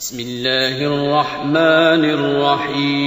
بسم الله الرحمن الرحيم.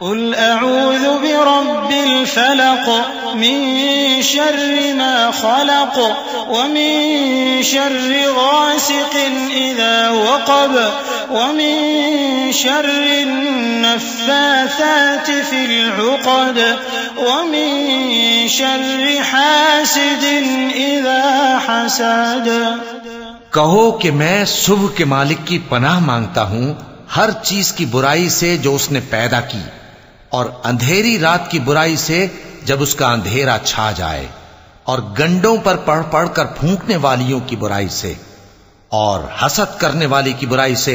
قل أعوذ برب الفلق من شر ما خلق ومن شر غاسق إذا وقب ومن شر النفاثات في العقد ومن شر حاسد اذا حسد. کہو کہ میں صبح کے مالک کی پناہ مانگتا ہوں، ہر چیز کی برائی سے جو اس نے پیدا کی، اور اندھیری رات کی برائی سے جب اس کا اندھیرا چھا جائے، اور گنڈوں پر پڑھ پڑھ کر پھونکنے والیوں کی برائی سے، اور حسد کرنے والی کی برائی سے